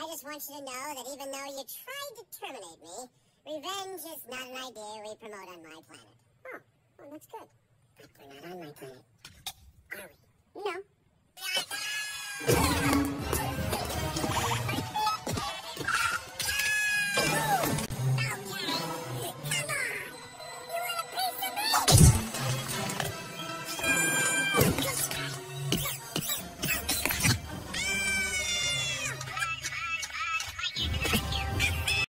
I just want you to know that even though you tried to terminate me, revenge is not an idea we promote on my planet. Oh, well, that's good. But we're not on my planet, are we? No.